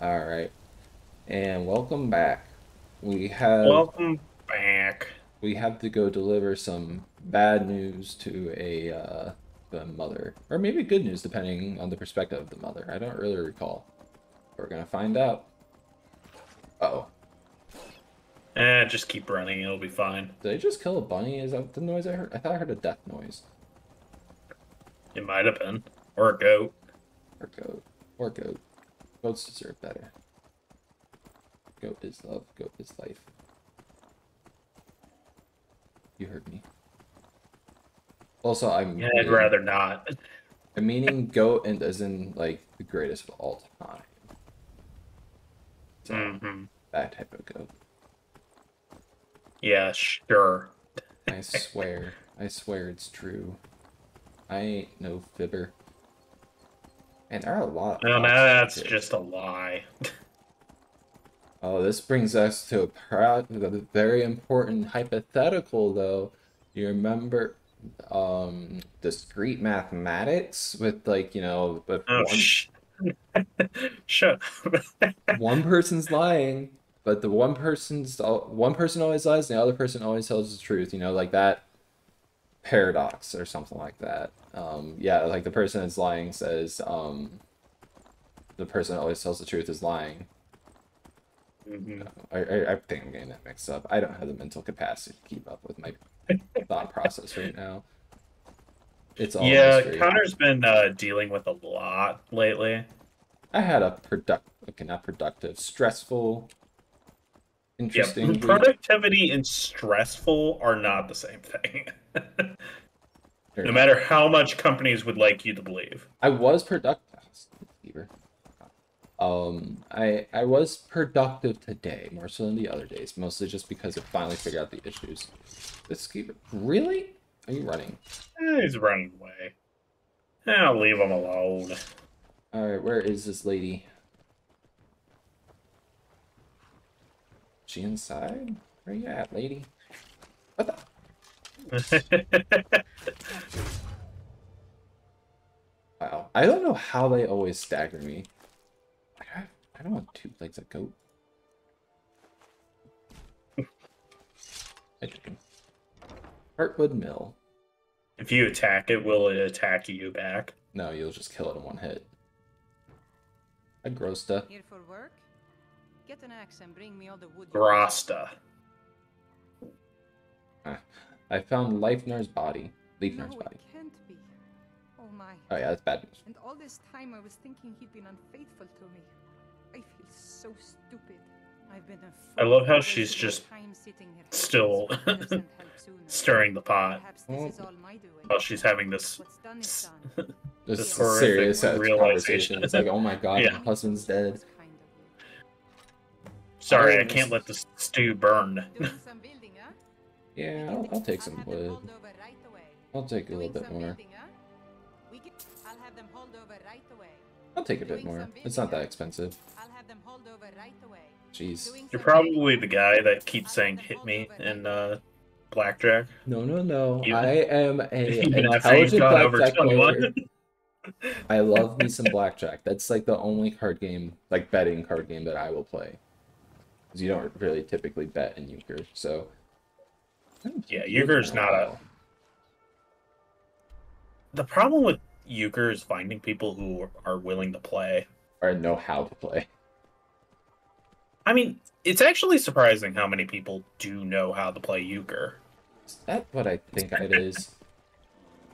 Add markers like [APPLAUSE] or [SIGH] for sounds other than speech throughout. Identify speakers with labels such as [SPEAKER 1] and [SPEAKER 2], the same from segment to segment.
[SPEAKER 1] All right, and welcome back. We have
[SPEAKER 2] Welcome back.
[SPEAKER 1] we have to go deliver some bad news to a uh, the mother, or maybe good news, depending on the perspective of the mother. I don't really recall. We're gonna find out. Uh-oh.
[SPEAKER 2] Eh, just keep running. It'll be fine.
[SPEAKER 1] Did I just kill a bunny? Is that the noise I heard? I thought I heard a death noise.
[SPEAKER 2] It might have been. Or a goat.
[SPEAKER 1] Or goat. Or goat. Goats deserve better. Goat is love. Goat is life. You heard me. Also, I'm
[SPEAKER 2] Yeah, I'd rather not.
[SPEAKER 1] I'm meaning goat and as in like the greatest of all time. So,
[SPEAKER 2] hmm
[SPEAKER 1] that type of goat.
[SPEAKER 2] Yeah, sure.
[SPEAKER 1] I swear. I swear it's true. I ain't no fibber. And there are a lot.
[SPEAKER 2] No, no, that's
[SPEAKER 1] here.
[SPEAKER 2] just a lie. [LAUGHS]
[SPEAKER 1] Oh, this brings us to a proud, a very important hypothetical, though. You remember, um, discrete mathematics with like you know, with
[SPEAKER 2] Oh,
[SPEAKER 1] one,
[SPEAKER 2] sh- [LAUGHS] up. [LAUGHS]
[SPEAKER 1] one person's lying, but the one person's one person always lies, and the other person always tells the truth. You know, like that paradox or something like that. Um, yeah, like the person that's lying says, um, the person that always tells the truth is lying.
[SPEAKER 2] Mhm.
[SPEAKER 1] I, I, I think I'm getting that mixed up. I don't have the mental capacity to keep up with my [LAUGHS] thought process right now. It's all
[SPEAKER 2] Yeah,
[SPEAKER 1] mystery.
[SPEAKER 2] Connor's been uh, dealing with a lot lately.
[SPEAKER 1] I had a product, okay, not productive, stressful, interesting.
[SPEAKER 2] Yeah,
[SPEAKER 1] week.
[SPEAKER 2] productivity and stressful are not the same thing. [LAUGHS] No matter how much companies would like you to believe.
[SPEAKER 1] I was productive. Um, I I was productive today more so than the other days, mostly just because I finally figured out the issues. This keeper, really? Are you running?
[SPEAKER 2] Eh, He's running away. Eh, I'll leave him alone.
[SPEAKER 1] All right, where is this lady? She inside? Where you at, lady? What the? Wow. I don't know how they always stagger me. I have, I don't want two legs of goat. I chicken. Heartwood Mill.
[SPEAKER 2] if you attack it, will it attack you back?
[SPEAKER 1] No, you'll just kill it in one hit. A Grosta.
[SPEAKER 3] Here for work? Get an axe and bring me all the wood. you
[SPEAKER 2] Grasta. Ah.
[SPEAKER 1] I found Leifnarr's body.
[SPEAKER 3] No,
[SPEAKER 1] Leifnarr's
[SPEAKER 3] it
[SPEAKER 1] body.
[SPEAKER 3] can't be. Oh my.
[SPEAKER 1] Oh yeah, that's bad news.
[SPEAKER 3] And all this time I was thinking he'd been unfaithful to me. I feel so stupid. I've been a
[SPEAKER 2] I love how she's just
[SPEAKER 3] time sitting here
[SPEAKER 2] still
[SPEAKER 3] helpless, innocent help sooner.
[SPEAKER 2] Stirring the pot
[SPEAKER 3] Perhaps this is all my doing.
[SPEAKER 2] while she's having this.
[SPEAKER 3] What's done is done. [LAUGHS]
[SPEAKER 1] This
[SPEAKER 2] This
[SPEAKER 1] is
[SPEAKER 2] horrific
[SPEAKER 1] serious
[SPEAKER 2] realization.
[SPEAKER 1] conversation. It's like, oh my god,
[SPEAKER 2] Yeah.
[SPEAKER 1] my husband's dead.
[SPEAKER 3] That's kind of
[SPEAKER 2] Sorry,
[SPEAKER 1] Oh,
[SPEAKER 2] I can't let the stew burn. [LAUGHS]
[SPEAKER 1] Yeah, I'll, I'll take some wood.
[SPEAKER 3] hauled over right away.
[SPEAKER 1] I'll take a little bit more.
[SPEAKER 3] building, huh? We can... I'll have them hauled over right away.
[SPEAKER 1] I'll take a bit more. It's not that expensive.
[SPEAKER 3] I'll have them hauled over right away.
[SPEAKER 1] Jeez.
[SPEAKER 2] You're probably the guy that keeps saying "hit me" in uh, blackjack.
[SPEAKER 1] No, no, no. I am a [LAUGHS] an intelligent blackjack player. [LAUGHS] I love me some blackjack. That's like the only card game, like betting card game that I will play. Because you don't really typically bet in euchre, so. I haven't
[SPEAKER 2] Yeah,
[SPEAKER 1] played
[SPEAKER 2] euchre's
[SPEAKER 1] in a
[SPEAKER 2] not a- The problem with euchre is finding people who are willing to play.
[SPEAKER 1] or know how to play.
[SPEAKER 2] I mean, it's actually surprising how many people do know how to play euchre.
[SPEAKER 1] Is that what I think it is?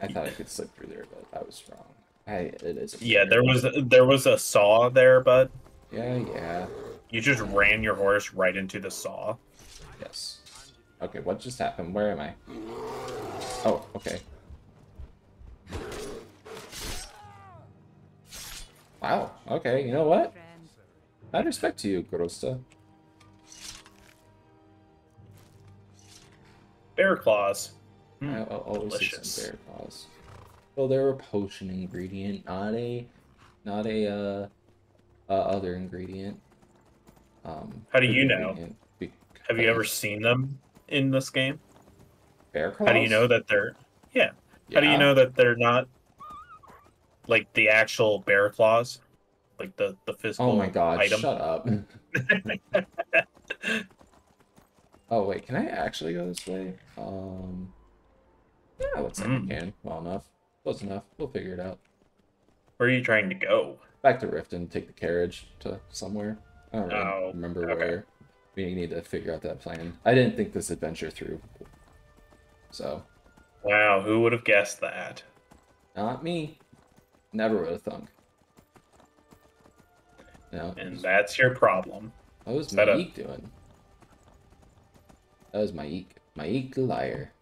[SPEAKER 1] I thought I could slip through there, but I was wrong. I it is.
[SPEAKER 2] Yeah, there
[SPEAKER 1] player.
[SPEAKER 2] was there was a saw there, but
[SPEAKER 1] Yeah, yeah.
[SPEAKER 2] you just ran your horse right into the saw.
[SPEAKER 1] Yes. Okay, what just happened? Where am I? Oh, okay. Wow. Okay, you know what? I respect to you, Grosta.
[SPEAKER 2] Bear claws.
[SPEAKER 1] I,
[SPEAKER 2] Mm,
[SPEAKER 1] I'll always
[SPEAKER 2] delicious.
[SPEAKER 1] some bear claws. Well, they're a potion ingredient, not a, not a uh, uh other ingredient. Um.
[SPEAKER 2] How do you know? Have you ever seen them in this game?
[SPEAKER 1] bear claws?
[SPEAKER 2] How do you know that they're yeah? How do you know that they're not like the actual bear claws? like the the physical.
[SPEAKER 1] Oh my god,
[SPEAKER 2] item.
[SPEAKER 1] shut up. [LAUGHS] oh wait, can I actually go this way? Um Yeah, looks like
[SPEAKER 2] Mm.
[SPEAKER 1] we can. Well enough. Close enough. We'll figure it out.
[SPEAKER 2] Where are you trying to go?
[SPEAKER 1] Back to Riften, take the carriage to somewhere. I don't
[SPEAKER 2] Oh,
[SPEAKER 1] remember
[SPEAKER 2] okay.
[SPEAKER 1] where. We need to figure out that plan. I didn't think this adventure through. So,
[SPEAKER 2] Wow, who would have guessed that?
[SPEAKER 1] not me. Never would have thunk. No.
[SPEAKER 2] And that's your problem.
[SPEAKER 1] What was
[SPEAKER 2] a-
[SPEAKER 1] M'aiq doing? That was M'aiq. M'aiq the liar.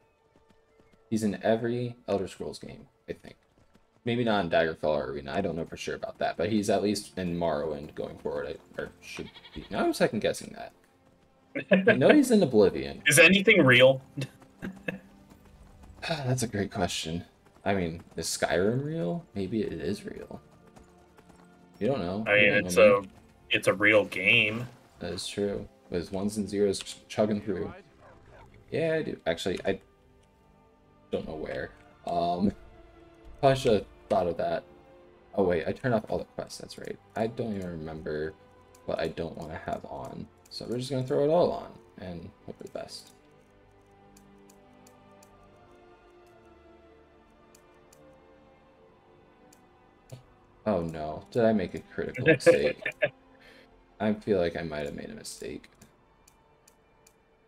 [SPEAKER 1] He's in every Elder Scrolls game, I think. Maybe not in Daggerfall Arena. I don't know for sure about that, but he's at least in Morrowind going forward. I, or should be. Now I'm second guessing that. I know he's in Oblivion.
[SPEAKER 2] Is anything real? [SIGHS]
[SPEAKER 1] That's a great question. I mean, is Skyrim real? Maybe it is real. You don't know.
[SPEAKER 2] I mean, it's
[SPEAKER 1] know
[SPEAKER 2] a it's a real game.
[SPEAKER 1] That is true. With ones and zeros ch- chugging through. Yeah, I do. Actually, I don't know where. Um, probably should have thought of that. Oh wait, I turned off all the quests. That's right. I don't even remember what I don't want to have on. So we're just gonna throw it all on and hope for the best. Oh no! Did I make a critical [LAUGHS] mistake? I feel like I might have made a mistake.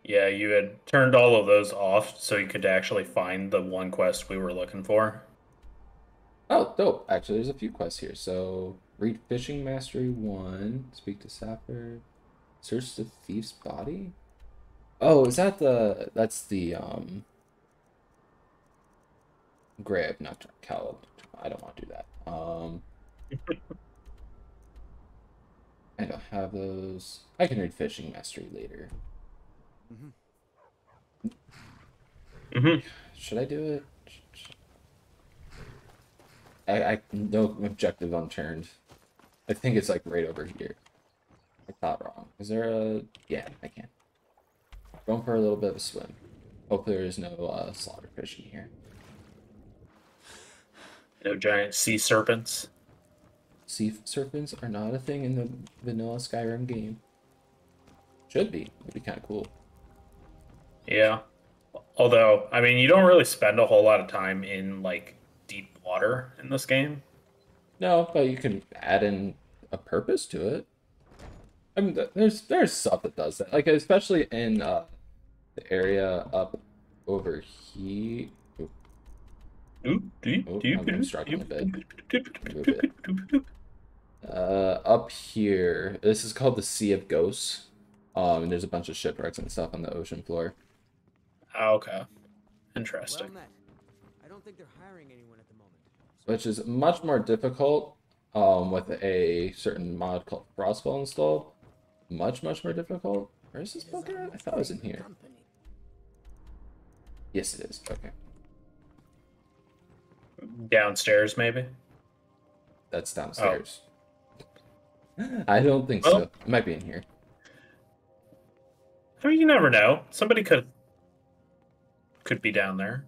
[SPEAKER 2] Yeah, you had turned all of those off so you could actually find the one quest we were looking for.
[SPEAKER 1] Oh, dope. Actually, there's a few quests here. So, read Fishing Mastery 1, speak to Sapper, search the thief's body? Oh, is that the, that's the, um, grave, not Cal. I don't want to do that. Um, [LAUGHS] I don't have those. I can read Fishing Mastery later.
[SPEAKER 2] mm-hmm
[SPEAKER 1] Should I do it? I, I no objective unturned. I think it's like right over here. I thought wrong. Is there a yeah, I can. Going for a little bit of a swim. Hopefully there's no uh, slaughterfish in here.
[SPEAKER 2] No giant sea serpents.
[SPEAKER 1] Sea serpents are not a thing in the vanilla Skyrim game. Should be. It'd be kind of cool.
[SPEAKER 2] Yeah. Although, I mean, you don't really spend a whole lot of time in like deep water in this game.
[SPEAKER 1] No, but you can add in a purpose to it. I mean, there's there's stuff that does that, like especially in uh, the area up over here. Oh, I'm struggling a bit. Move it. Uh, up here, this is called the Sea of Ghosts. Um, and there's a bunch of shipwrecks and stuff on the ocean floor.
[SPEAKER 2] Ah, okay. Interesting.
[SPEAKER 4] met. I don't think they're hiring anyone at the moment.
[SPEAKER 1] which is much more difficult um, with a certain mod called Frostfall installed. Much, much more difficult. Where is this book at? I thought it was in here. Yes, it is. Okay.
[SPEAKER 2] Downstairs, maybe.
[SPEAKER 1] That's downstairs. Oh. I don't think so. It might be in here.
[SPEAKER 2] I mean, you never know. Somebody could could be down there.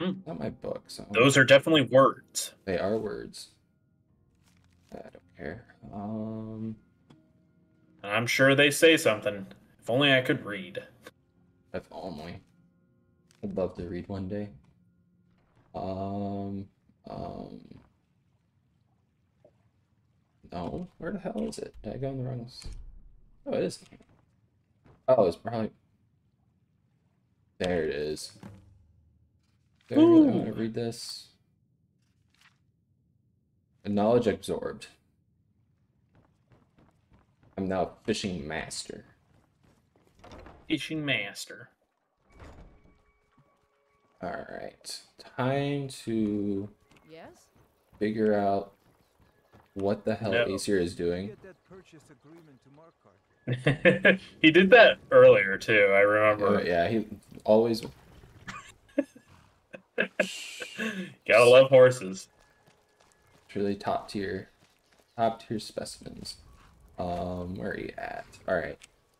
[SPEAKER 1] Not my book. So
[SPEAKER 2] Those are definitely words.
[SPEAKER 1] they are words. I don't care. Um,
[SPEAKER 2] I'm sure they say something. If only I could read.
[SPEAKER 1] if only. I'd love to read one day. Um, um. No, where the hell is it? Did I go in the wrong? Oh, it is. Oh, it's probably. There it is. Do I really want to read this? Knowledge absorbed. I'm now fishing master.
[SPEAKER 2] Fishing master.
[SPEAKER 1] All right, time to
[SPEAKER 3] Yes?
[SPEAKER 1] figure out what the hell
[SPEAKER 2] No.
[SPEAKER 1] Aesir is doing.
[SPEAKER 5] Get that purchase agreement to Markarth. [LAUGHS]
[SPEAKER 2] he did that earlier too. I
[SPEAKER 1] Oh,
[SPEAKER 2] remember.
[SPEAKER 1] yeah, he always [LAUGHS]
[SPEAKER 2] Gotta love horses.
[SPEAKER 1] Truly top tier, top tier specimens. Um, where are you at? All right,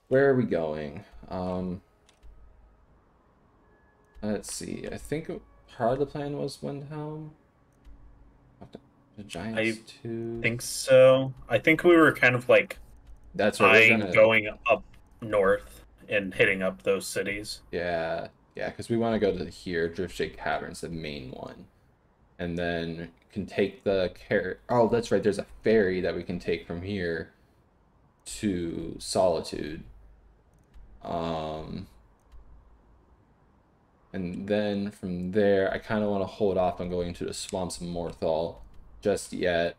[SPEAKER 1] where are we going? Um, let's see. I think part of the plan was Windhelm. The Giants two.
[SPEAKER 2] think so. I think we were kind of like
[SPEAKER 1] That's what
[SPEAKER 2] eyeing
[SPEAKER 1] gonna.
[SPEAKER 2] going up north and hitting up those cities.
[SPEAKER 1] Yeah, yeah, because we want to go to here, Driftshade Caverns, the main one, and then can take the car. Oh, that's right. There's a ferry that we can take from here to Solitude. Um, and then from there, I kind of want to hold off on going to the swamps of Morthal just yet.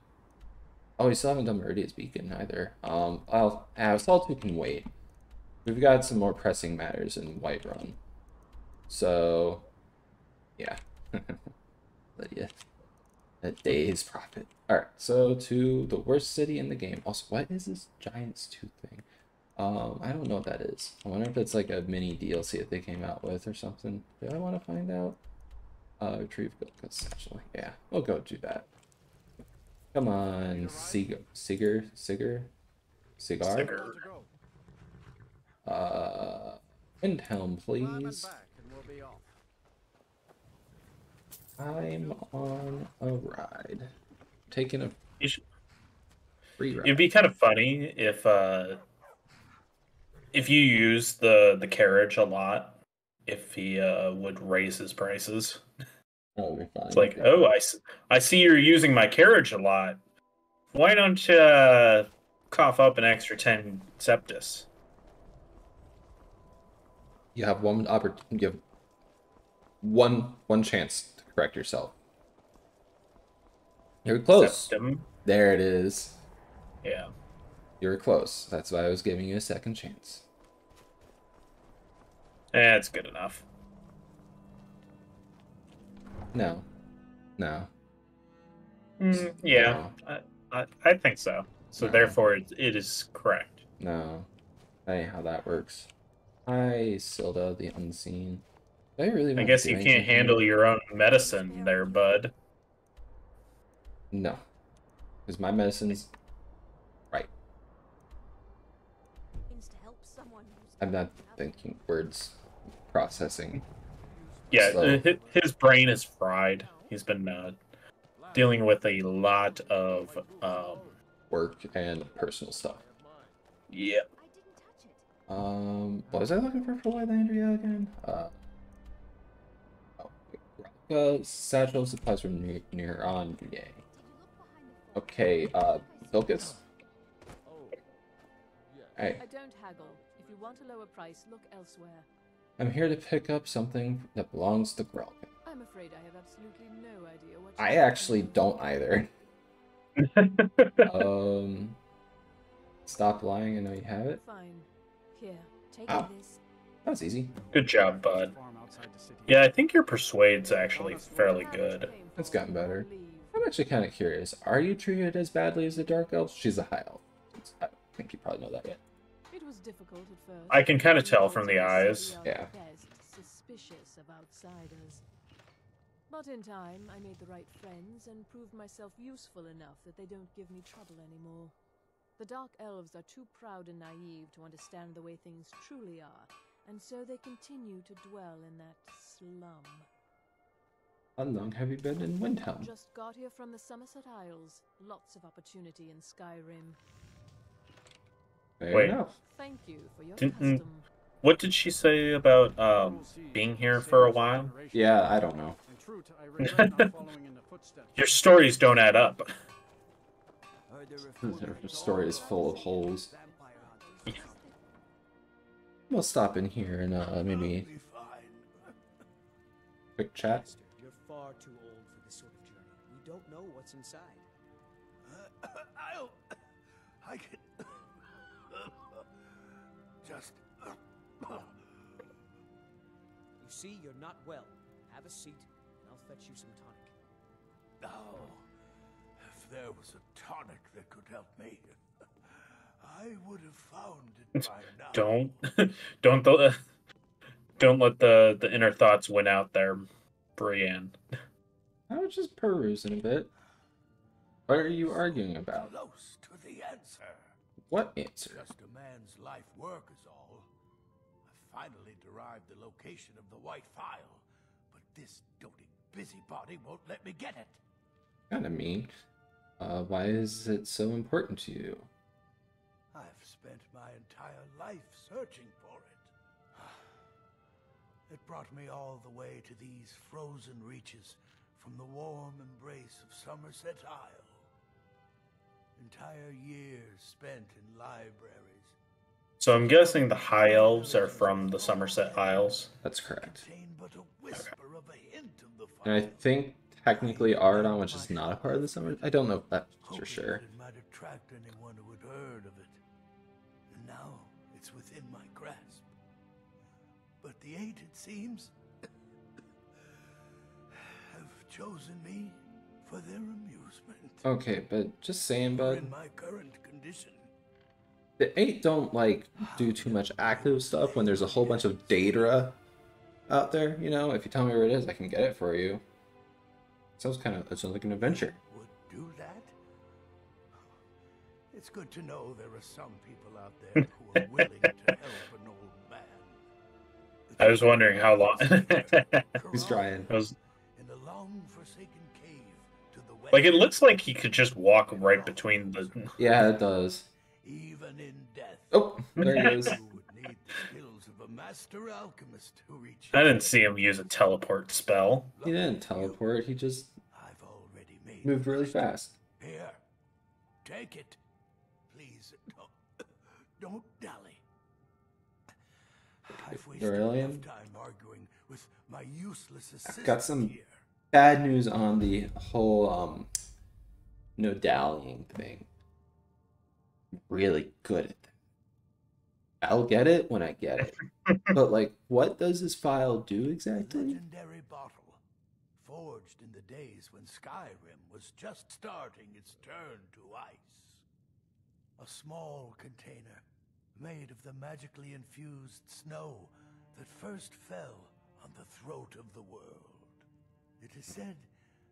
[SPEAKER 1] Oh, we still haven't done Meridia's Beacon either. Um, I'll, uh, Solitude can wait. We've got some more pressing matters in Whiterun. So, yeah. [LAUGHS] Lydia. A day's profit. Alright, so to the worst city in the game. Also, what is this Giants 2 thing? Um, I don't know what that is. I wonder if it's like a mini DLC that they came out with or something. Do I want to find out? Uh, retrieve Gilga's satchel. Yeah, we'll go do that. Come on, Sigaar, Sigaar, Cigar.
[SPEAKER 2] Cigar.
[SPEAKER 1] Uh, Windhelm, please. I'm on a ride. Taking a
[SPEAKER 2] You should-
[SPEAKER 1] free ride.
[SPEAKER 2] It'd be kind of funny if uh if you use the the carriage a lot, if he uh would raise his prices.
[SPEAKER 1] Oh, fine.
[SPEAKER 2] It's like, oh, I see you're using my carriage a lot. Why don't you uh, cough up an extra ten septus?
[SPEAKER 1] You have one opportunity. You have one one chance correct yourself. You're close.
[SPEAKER 2] Septum.
[SPEAKER 1] There it is.
[SPEAKER 2] Yeah.
[SPEAKER 1] You're close. That's why I was giving you a second chance.
[SPEAKER 2] That's good enough.
[SPEAKER 1] No, no.
[SPEAKER 2] Mm, yeah, I, I, I think so. So
[SPEAKER 1] No.
[SPEAKER 2] therefore, it, it is correct.
[SPEAKER 1] No, that ain't how that works. Hi, Silda the Unseen. I really.
[SPEAKER 2] I guess you can't handle your own medicine there, bud.
[SPEAKER 1] No, because my medicine's right. I'm not thinking words processing.
[SPEAKER 2] Yeah,
[SPEAKER 1] So-
[SPEAKER 2] uh, his brain is fried. He's been uh, dealing with a lot of um,
[SPEAKER 1] Work and personal stuff.
[SPEAKER 2] yeah.
[SPEAKER 1] Um, what was I looking for for Wylandriah again? Uh, uh, satchel supplies from near, near on. Yay. Okay, uh, Vilcus? Hey,
[SPEAKER 6] I don't haggle. If you want a lower price, look elsewhere.
[SPEAKER 1] I'm here to pick up something that belongs to Grelkin.
[SPEAKER 6] I'm afraid I have absolutely no idea what.
[SPEAKER 1] I actually don't either. [LAUGHS] Um, stop lying. I know you have it.
[SPEAKER 6] Fine. Here, take
[SPEAKER 1] Ow.
[SPEAKER 6] this.
[SPEAKER 1] That was easy.
[SPEAKER 2] Good job, bud. Yeah, I think your persuade's actually fairly good.
[SPEAKER 1] It's gotten better. I'm actually kind of curious. Are you treated as badly as the Dark Elf? She's a high elf. I think you probably know that yet.
[SPEAKER 6] It was difficult at first.
[SPEAKER 2] I can kinda tell from the eyes.
[SPEAKER 1] Yeah.
[SPEAKER 6] Suspicious of outsiders. But in time, I made the right friends and proved myself useful enough that they don't give me trouble anymore. The Dark Elves are too proud and naive to understand the way things truly are, and so they continue to dwell in that slum.
[SPEAKER 1] How long have you been in Windhelm?
[SPEAKER 6] Just got here from the Summerset Isles. Lots of opportunity in Skyrim.
[SPEAKER 1] Fair
[SPEAKER 2] Wait.
[SPEAKER 1] enough.
[SPEAKER 6] Thank you for your
[SPEAKER 2] Didn't-
[SPEAKER 6] custom.
[SPEAKER 2] What did she say about um, being here for a while?
[SPEAKER 1] Yeah, I don't know. [LAUGHS]
[SPEAKER 2] Your stories don't add up. [LAUGHS]
[SPEAKER 1] Her story is full of holes. We'll stop in here and uh, maybe quick chat.
[SPEAKER 4] You're far too old for this sort of journey. We don't know what's inside. [COUGHS]
[SPEAKER 7] I'll. I can. [COUGHS] Just. [COUGHS]
[SPEAKER 4] You see, you're not well. Have a seat, and I'll fetch you some tonic.
[SPEAKER 7] Oh, if there was a tonic that could help me, I would have found it [LAUGHS] by now.
[SPEAKER 2] Don't, [LAUGHS] don't, the, [LAUGHS] don't let the the inner thoughts win out there, Brienne.
[SPEAKER 1] I was just perusing a bit. What are you arguing about?
[SPEAKER 7] Close to the answer.
[SPEAKER 1] What answer?
[SPEAKER 7] Just a man's life work is all. I finally derived the location of the White Phial, but this doting busybody won't let me get it.
[SPEAKER 1] kind of mean. Uh, why is it so important to you?
[SPEAKER 7] I've spent my entire life searching for it. It brought me all the way to these frozen reaches from the warm embrace of Summerset Isle. Entire years spent in libraries.
[SPEAKER 2] So I'm guessing the High Elves are from the Summerset Isles.
[SPEAKER 1] That's correct.
[SPEAKER 7] Contain but a whisper of a hint of the
[SPEAKER 1] And I think technically Auridon, which is not a part of the Summerset, I don't know if that's for sure.
[SPEAKER 7] It might attract anyone who had heard of it. And now it's within my grasp. But the eight, it seems, [COUGHS] have chosen me for their amusement.
[SPEAKER 1] Okay, but just saying, bud,
[SPEAKER 7] in my current condition,
[SPEAKER 1] the eight don't like do too much active stuff when there's a whole bunch of data out there. You know, if you tell me where it is, I can get it for you. Sounds kind of, it sounds like an adventure.
[SPEAKER 7] It's good to know there are some people out there [LAUGHS] who are willing to help an old man. The
[SPEAKER 2] I was wondering how long. [LAUGHS]
[SPEAKER 1] He's trying.
[SPEAKER 2] I was
[SPEAKER 7] in a long forsaken cave to the west.
[SPEAKER 2] like, it looks like he could just walk right between the. [LAUGHS]
[SPEAKER 1] Yeah, it does.
[SPEAKER 7] even in death.
[SPEAKER 1] Oh, there he
[SPEAKER 7] You would need the skills of a master alchemist to reach.
[SPEAKER 2] I didn't see him use a teleport spell.
[SPEAKER 1] He didn't teleport. He just
[SPEAKER 7] I've already made
[SPEAKER 1] moved really fast.
[SPEAKER 7] Here, take it. Please, don't, don't dally. I've wasted
[SPEAKER 1] Aurelian?
[SPEAKER 7] enough time arguing with my useless assistant
[SPEAKER 1] got some-
[SPEAKER 7] here.
[SPEAKER 1] Bad news on the whole um no dallying thing. Really good at that. I'll get it when I get it. [LAUGHS] but like what does this file do exactly?
[SPEAKER 7] Legendary bottle, forged in the days when Skyrim was just starting its turn to ice. A small container made of the magically infused snow that first fell on the throat of the world. It is said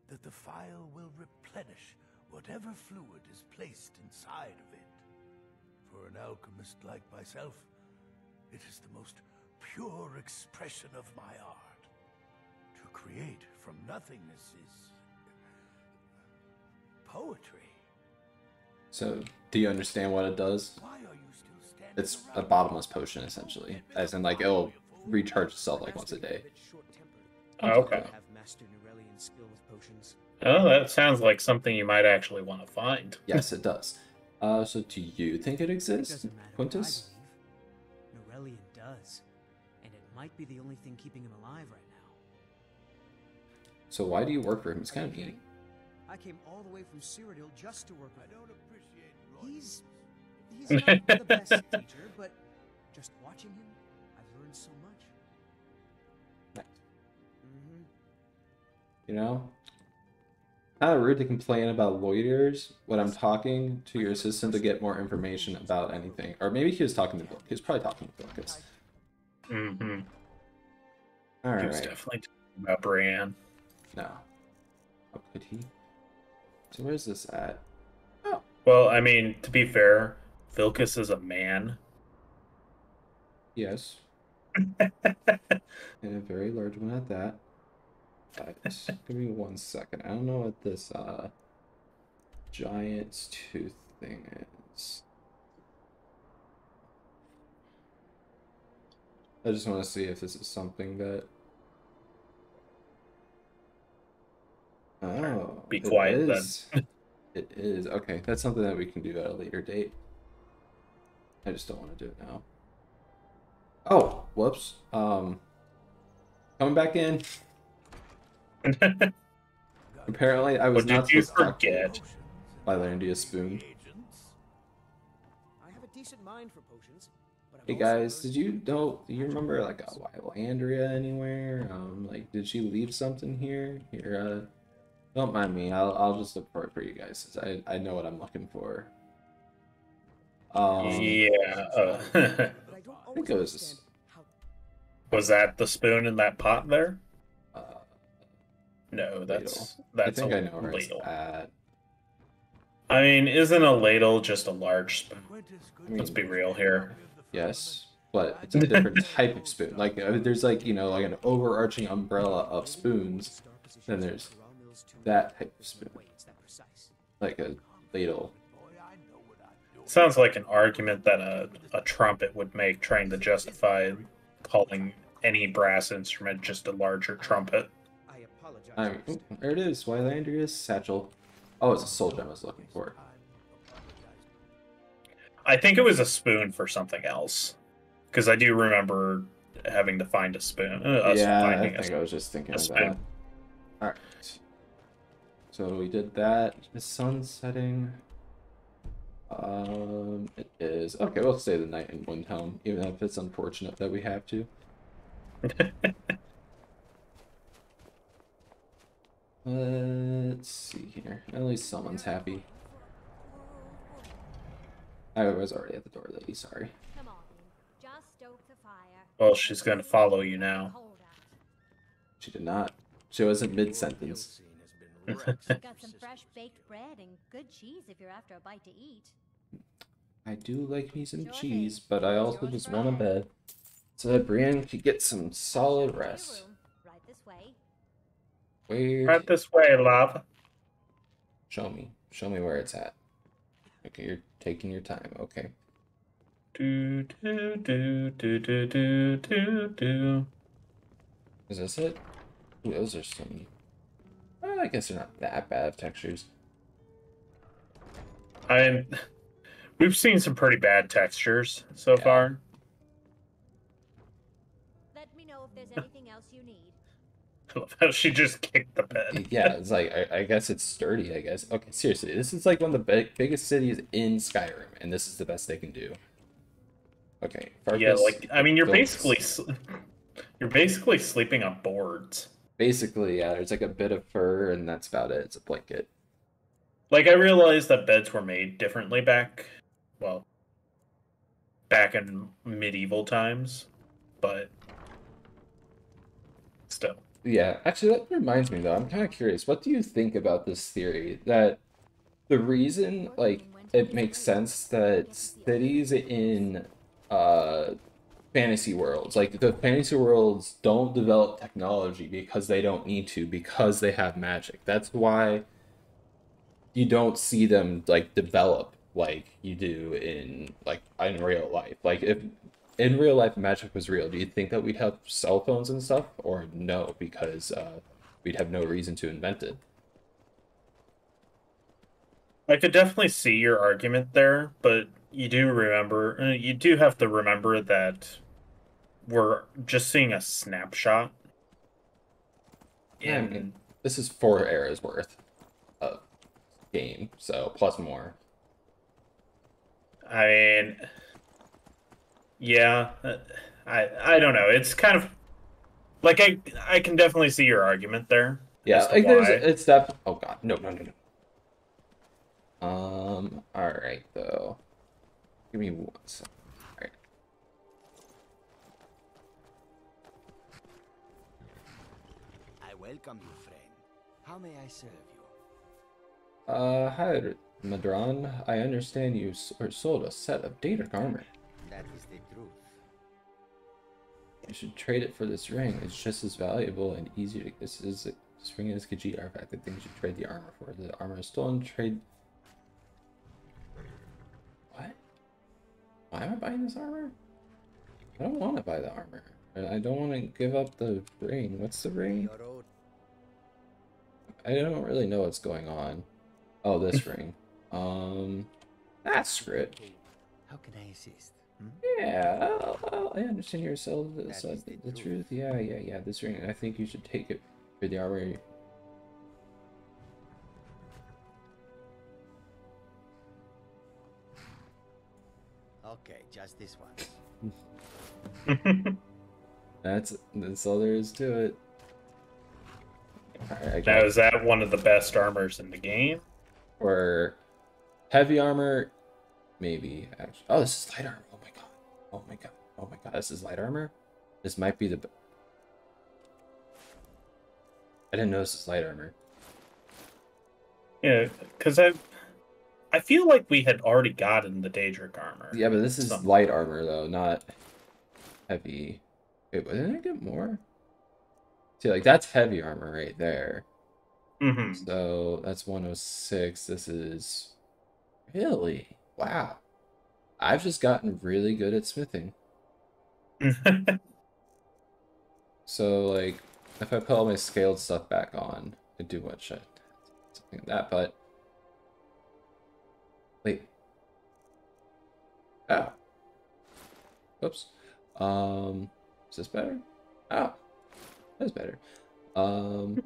[SPEAKER 7] that the phial will replenish whatever fluid is placed inside of it. For an alchemist like myself, it is the most pure expression of my art. To create from nothingness is poetry.
[SPEAKER 1] So do you understand what it does?
[SPEAKER 7] Why are you still
[SPEAKER 1] It's a bottomless potion essentially. As in like it'll recharge itself like once a day.
[SPEAKER 2] Oh, okay.
[SPEAKER 4] Have Master Nurelion skill with potions.
[SPEAKER 2] Oh, that sounds like something you might actually want to find. [LAUGHS]
[SPEAKER 1] Yes, it does. Uh so do you think it
[SPEAKER 4] It
[SPEAKER 1] exists?
[SPEAKER 4] doesn't matter. what I
[SPEAKER 1] Quintus?
[SPEAKER 4] believe. Nurelion does, and it might be the only thing keeping him alive right now.
[SPEAKER 1] So why do you work for him? It's kind of mean.
[SPEAKER 4] I came all the way from Cyrodiil just to work with
[SPEAKER 7] I
[SPEAKER 4] him.
[SPEAKER 7] don't appreciate royalty.
[SPEAKER 4] He's he's not the best [LAUGHS] teacher, but just watching him, I've learned so much. hmm
[SPEAKER 1] You know? Kind of rude to complain about loiterers when I'm talking to your assistant to get more information about anything. Or maybe he was talking to Bill. He was probably talking to Bilkis.
[SPEAKER 2] Mm-hmm. He was definitely talking about Brienne.
[SPEAKER 1] No. How could he? So where's this at? Oh.
[SPEAKER 2] Well, I mean, to be fair, Vilcus is a man.
[SPEAKER 1] Yes. [LAUGHS] and a very large one at that. [LAUGHS] Give me one second. I don't know what this uh giant's tooth thing is. I just want to see if this is something that. Oh,
[SPEAKER 2] Be
[SPEAKER 1] it
[SPEAKER 2] quiet, Then [LAUGHS]
[SPEAKER 1] it is okay. That's something that we can do at a later date. I just don't want to do it now. Oh, whoops. Um, coming back in. [LAUGHS] Apparently, I was
[SPEAKER 2] What did
[SPEAKER 1] not
[SPEAKER 2] you
[SPEAKER 1] supposed to talk
[SPEAKER 2] forget?
[SPEAKER 1] by learning to use spoon.
[SPEAKER 4] A decent mind for potions. But I've
[SPEAKER 1] Hey guys, did you
[SPEAKER 4] to
[SPEAKER 1] know? Do you remember like a
[SPEAKER 4] weapons.
[SPEAKER 1] Wylandriah anywhere? Um, like, did she leave something here? Here, uh, don't mind me. I'll I'll just look for it for you guys. Since I I know what I'm looking for. Um,
[SPEAKER 2] yeah. Uh, [LAUGHS]
[SPEAKER 4] I
[SPEAKER 1] think it was-
[SPEAKER 2] was that the spoon in that pot there?
[SPEAKER 1] uh,
[SPEAKER 2] No, that's
[SPEAKER 1] I
[SPEAKER 2] that's
[SPEAKER 1] think
[SPEAKER 2] a
[SPEAKER 1] I know where it's
[SPEAKER 2] ladle.
[SPEAKER 1] at.
[SPEAKER 2] I mean, isn't a ladle just a large spoon?
[SPEAKER 1] Let's
[SPEAKER 2] be real here.
[SPEAKER 1] Yes, but it's a different type of spoon. Like uh, there's like you know like an overarching umbrella of spoons. and there's that type of spoon. Like a ladle.
[SPEAKER 2] Sounds like an argument that a, a trumpet would make trying to justify calling any brass instrument just a larger trumpet.
[SPEAKER 5] I apologize.
[SPEAKER 1] I'm, there it is. Wylandriah's satchel. Oh, it's a soul gem I was looking for.
[SPEAKER 2] I think it was a spoon for something else. Because I do remember having to find a spoon. Uh, us
[SPEAKER 1] yeah, I
[SPEAKER 2] finding a
[SPEAKER 1] think I was just thinking
[SPEAKER 2] a
[SPEAKER 1] of
[SPEAKER 2] spoon.
[SPEAKER 1] that. All right. So we did that. The sun's setting. Um, it is okay. We'll stay the night in one Windhelm, even if it's unfortunate that we have to. [LAUGHS] Let's see here. At least someone's happy. I was already at the door, lady. Sorry.
[SPEAKER 8] Come on, just stoke the fire.
[SPEAKER 2] Well, she's going to follow you now.
[SPEAKER 1] She did not. She wasn't mid sentence.
[SPEAKER 8] Got some [LAUGHS] fresh baked bread and good cheese if you're after a bite to eat.
[SPEAKER 1] I do like me some
[SPEAKER 8] Sure
[SPEAKER 1] cheese, but I also just
[SPEAKER 8] for
[SPEAKER 1] want a bed. So that Brienne could get some solid rest.
[SPEAKER 8] Right this way.
[SPEAKER 1] Where?
[SPEAKER 2] Right this way, love.
[SPEAKER 1] Show me. Show me where it's at. Okay, you're taking your time. Okay.
[SPEAKER 2] Do, do, do, do, do, do, do, do.
[SPEAKER 1] Is this it? Ooh, those are some. Well, I guess they're not that bad of textures.
[SPEAKER 2] I mean, [LAUGHS] we've seen some pretty bad textures so
[SPEAKER 1] Yeah.
[SPEAKER 2] far.
[SPEAKER 8] Let me know if there's anything else you need. [LAUGHS]
[SPEAKER 2] I love how she just kicked the bed.
[SPEAKER 1] Yeah, it's like I, I guess it's sturdy. I guess. Okay, seriously, this is like one of the big, biggest cities in Skyrim, and this is the best they can do. Okay.
[SPEAKER 2] yeah, like I mean, you're basically [LAUGHS] you're basically sleeping on boards.
[SPEAKER 1] Basically yeah. There's like a bit of fur, and that's about it. It's a blanket.
[SPEAKER 2] Like I realized that beds were made differently back, well, back in medieval times, but still.
[SPEAKER 1] Yeah, actually, that reminds me though. I'm kind of curious. What do you think about this theory that the reason, like, it makes sense that cities in uh fantasy worlds, like the fantasy worlds, don't develop technology because they don't need to, because they have magic. That's why you don't see them like develop like you do in like in real life. Like if in real life magic was real, do you think that we'd have cell phones and stuff, or no, because uh, we'd have no reason to invent it?
[SPEAKER 2] I could definitely see your argument there, but you do remember, uh, you do have to remember that we're just seeing a snapshot.
[SPEAKER 1] Yeah, I mean, this is four eras worth of game, so plus more.
[SPEAKER 2] I mean, yeah, uh, I I don't know. It's kind of like I I can definitely see your argument there.
[SPEAKER 1] Yeah, like there's it's def. Oh god, no, no, no, no. Um. All right, though. Give me one second. Right.
[SPEAKER 4] I welcome you, friend. How may I serve you?
[SPEAKER 1] Uh, hi, Ma'dran. I understand you s- or sold a set of Daedric armor.
[SPEAKER 4] That is the truth.
[SPEAKER 1] You should trade it for this ring. It's just as valuable and easier to. This is this ring is Khajiit artifact. I think you should trade the armor for. The armor is stolen. Trade. Why am I buying this armor? I don't want to buy the armor. And I don't want to give up the ring. What's the ring? I don't really know what's going on. Oh, this [LAUGHS] ring. Um, that's script.
[SPEAKER 4] How can I assist? Hmm?
[SPEAKER 1] Yeah, I'll- I'll- I understand your. The, so the,
[SPEAKER 4] the
[SPEAKER 1] truth.
[SPEAKER 4] truth.
[SPEAKER 1] Yeah, yeah, yeah. This ring. I think you should take it for the armor.
[SPEAKER 4] Just this one. [LAUGHS]
[SPEAKER 1] That's that's all there is to it. Alright, I
[SPEAKER 2] now is that one of the best armors in the game?
[SPEAKER 1] Or heavy armor, maybe. Actually, oh, this is light armor. Oh my god. Oh my god. Oh my god. This is light armor. This might be the. I didn't know this is light armor.
[SPEAKER 2] Yeah, because I I feel like we had already gotten the Daedric armor.
[SPEAKER 1] Yeah, but this is light armor though, not heavy. Wait, but didn't I get more? See, like that's heavy armor right there.
[SPEAKER 2] hmm
[SPEAKER 1] So that's 106. This is really wow. I've just gotten really good at smithing. [LAUGHS] So like, if I put all my scaled stuff back on, I do what shit, something like that. But wait, oh, Oops. Um, is this better? Oh, that's better. Um,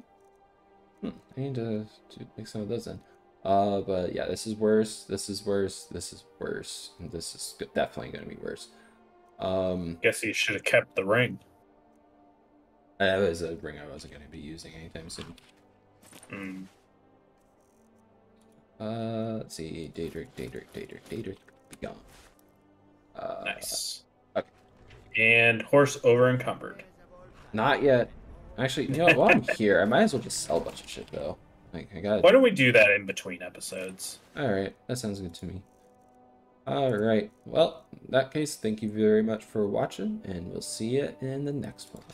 [SPEAKER 1] hmm, I need to, to make some of those in. Uh, but yeah, this is worse. This is worse. This is worse. And this is definitely gonna be worse. Um.
[SPEAKER 2] Guess you should have kept the ring.
[SPEAKER 1] That was a ring I wasn't going to be using anytime soon.
[SPEAKER 2] Mm.
[SPEAKER 1] Uh, let's see. Daedric, Daedric, Daedric, Daedric, be gone. Uh,
[SPEAKER 2] Nice.
[SPEAKER 1] okay.
[SPEAKER 2] And horse over encumbered.
[SPEAKER 1] Not yet. Actually, you know what? While I'm [LAUGHS] here, I might as well just sell a bunch of shit, though. Like, I got
[SPEAKER 2] Why don't we do that in between episodes?
[SPEAKER 1] Alright, that sounds good to me. Alright, well, in that case, thank you very much for watching, and we'll see you in the next one.